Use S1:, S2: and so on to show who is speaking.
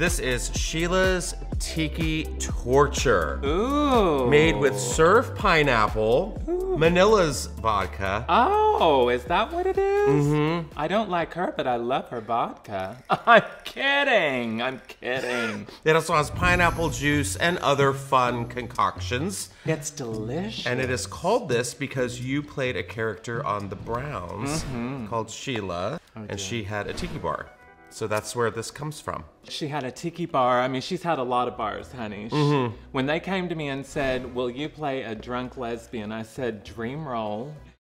S1: This is Sheila's Tiki Torture.
S2: Ooh.
S1: Made with SERV pineapple, Manila's vodka.
S2: Oh, is that what it is? Mm-hmm. I don't like her, but I love her vodka. I'm kidding. I'm kidding.
S1: It also has pineapple juice and other fun concoctions.
S2: It's delicious.
S1: And it is called this because you played a character on The Browns called Sheila, and she had a tiki bar. So that's where this comes from.
S2: She had a tiki bar. I mean, she's had a lot of bars, honey. She-
S1: Mm-hmm.
S2: when they came to me and said, Will you play a drunk lesbian? I said, Dream role.